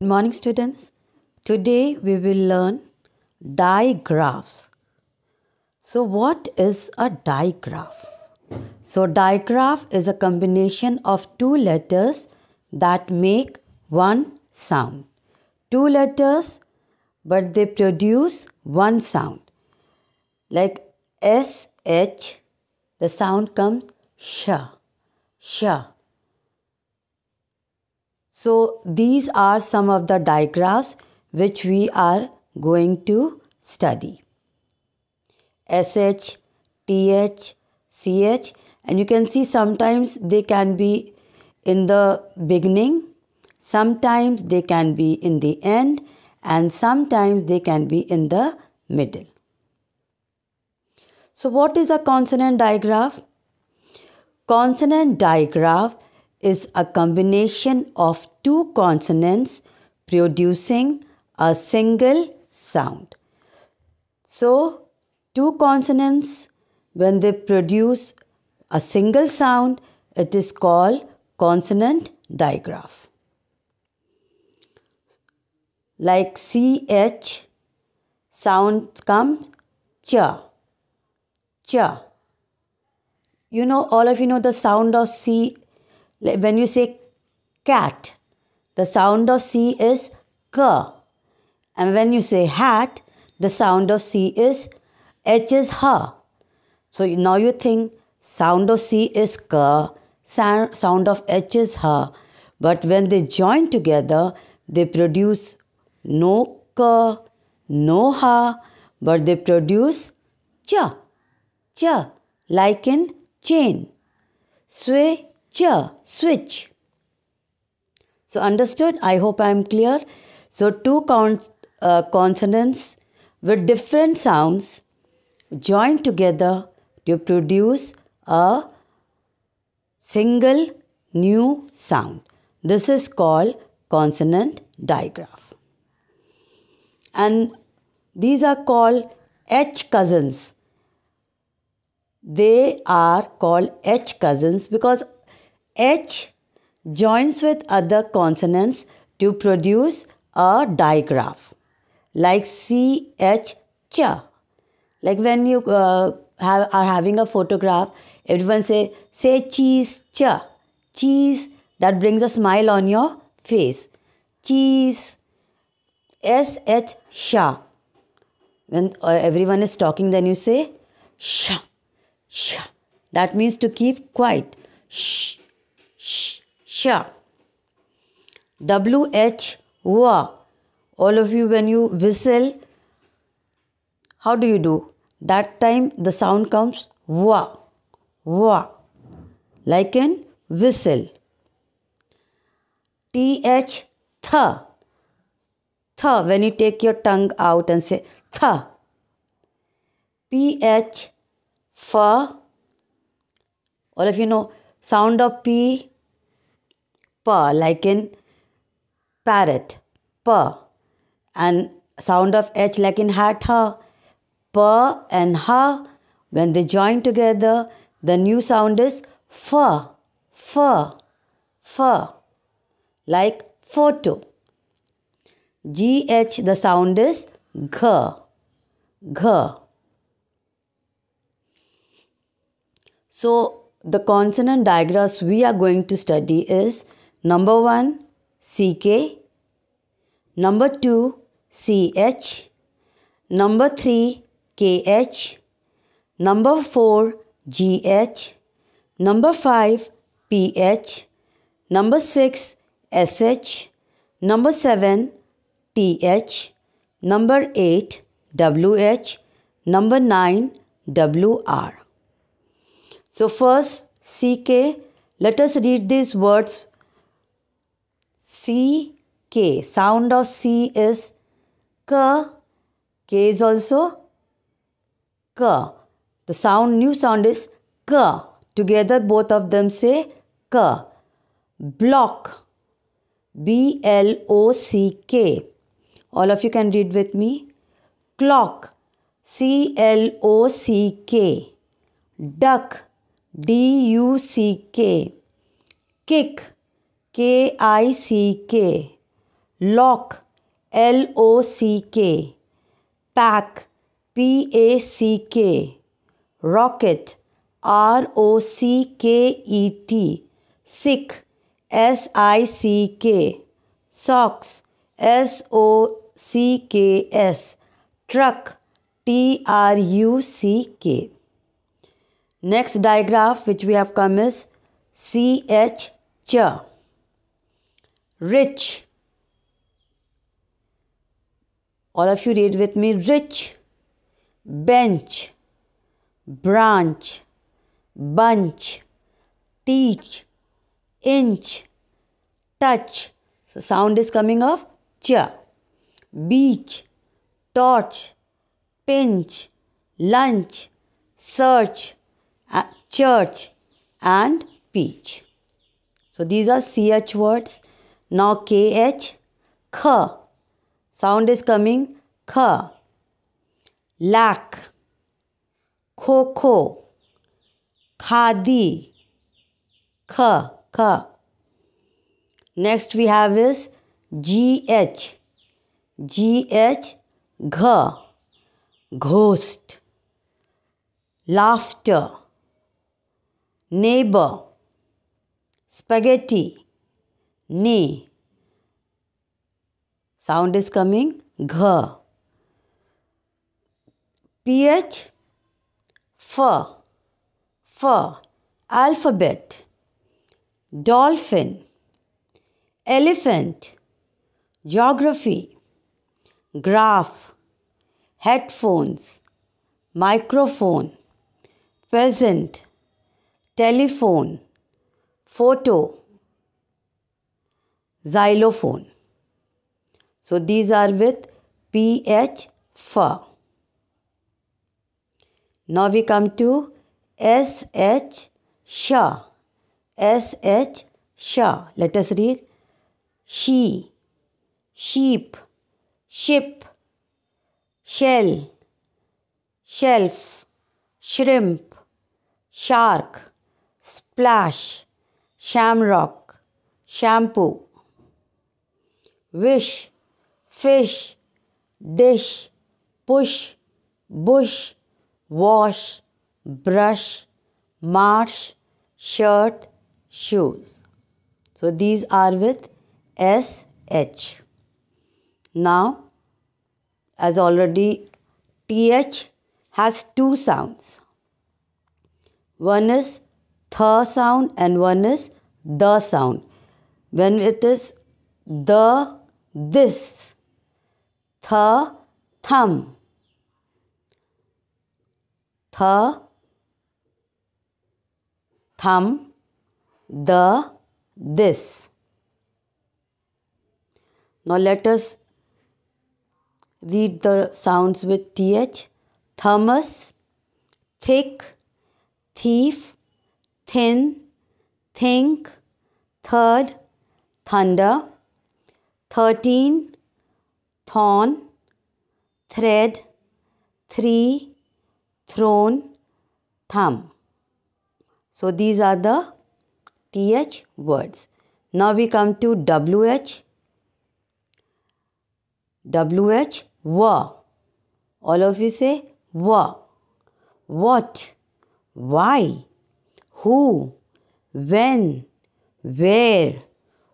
Good morning, students. Today we will learn digraphs. So, what is a digraph? So, digraph is a combination of two letters that make one sound. Two letters, but they produce one sound. Like S H, the sound comes sh, sh. So, these are some of the digraphs which we are going to study. SH, TH, CH, and you can see sometimes they can be in the beginning, sometimes they can be in the end, and sometimes they can be in the middle. So, what is a consonant digraph? Consonant digraph is a combination of two consonants producing a single sound. So, two consonants, when they produce a single sound, it is called consonant digraph. Like CH, sound comes cha, cha. You know, all of you know the sound of C when you say cat, the sound of C is k. And when you say hat, the sound of C is H is ha. So now you think sound of C is k, sound of H is ha. But when they join together, they produce no k, no H, but they produce cha, cha, like in chain. Sway, cha, switch. So understood? I hope I am clear. So two con- uh, consonants with different sounds join together to produce a single new sound. This is called consonant digraph. And these are called H cousins. They are called H cousins because H joins with other consonants to produce a digraph like CH cha. Like when you uh, have, are having a photograph, everyone say, say cheese cha. Cheese, that brings a smile on your face. Cheese. SH sha. When uh, everyone is talking, then you say sha, sha. That means to keep quiet. Shh sh. WH, wa. All of you, when you whistle, how do you do? That time the sound comes wa, wa, like in whistle. TH, th. Th, when you take your tongue out and say th. PH, fa. All of you know, sound of P pa like in parrot pa and sound of h like in hat ha and ha when they join together the new sound is fa fa fa like photo. Gh the sound is gh gh so the consonant digraphs we are going to study is Number 1 CK, number 2 CH, number 3 KH, number 4 GH, number 5 PH, number 6 SH, number 7 TH, number 8 WH, number 9 WR. So first CK, let us read these words C K. Sound of C is K. K is also K. The sound, new sound is K. Together both of them say K. Block. B L O C K. All of you can read with me. Clock. C L O C K. Duck. D U C K. Kick K I C K. Lock, L O C K. Pack, P A C K. Rocket, R O C K E T. Sick, S I C K. Socks, S O C K S. Truck, T R U C K. Next digraph which we have come is C H Ch. Rich. All of you read with me rich, bench, branch, bunch, teach, inch, touch. So sound is coming of ch. Beach, torch, pinch, lunch, search, uh, church, and peach. So these are CH words. Now KH, kh. Sound is coming kh. Lack, kho khadi, kh, kh. Next we have is GH, GH, gh, ghost, laughter, neighbor, spaghetti, knee. Sound is coming. Gh. PH, f, f, alphabet, dolphin, elephant, geography, graph, headphones, microphone, peasant, telephone, photo, xylophone. So these are with PH F. Now we come to SH Sha. SH Sha. Let us read. She, sheep, ship, shell, shelf, shrimp, shark, splash, shamrock, shampoo, wish, fish, dish, push, bush, wash, brush, marsh, shirt, shoes. So these are with SH. Now, as already TH has two sounds. One is th sound and one is the sound. When it is the, this, th, thumb, th, thumb, the, this. Now let us read the sounds with th. Thomas, thick, thief, thin, think, third, thunder, thirteen, thorn, thread, three, throne, thumb. So these are the TH words. Now we come to WH. WH, wa. All of you say wa. What? Why? who, when, where,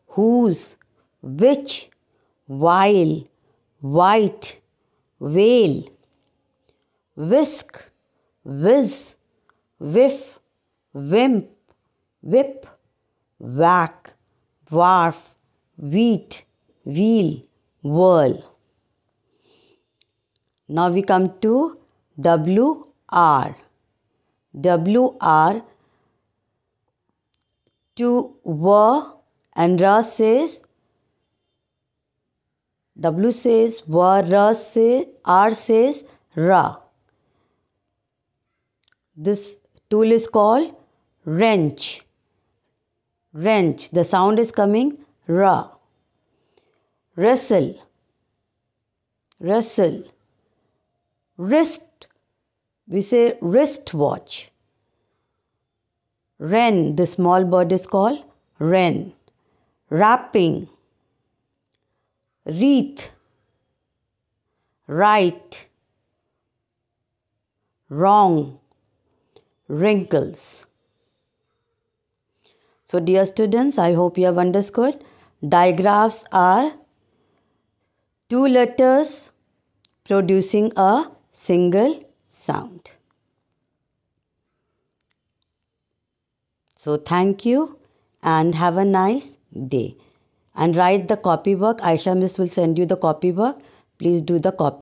whose, which, while, white, whale, whisk, whiz, whiff, wimp, whip, whack, wharf, wheat, wheel, whirl. Now we come to WR. WR to were and ra says W says were, ra says, R says ra. This tool is called wrench. Wrench. The sound is coming ra. Wrestle. Wrestle. Wrist. We say wristwatch. Wren, the small bird is called wren. Wrapping. Wreath, right, wrong, wrinkles. So, dear students, I hope you have understood. Digraphs are two letters producing a single sound. So, thank you and have a nice day. And write the copywork. Aisha Miss will send you the copy copywork. Please do the copy.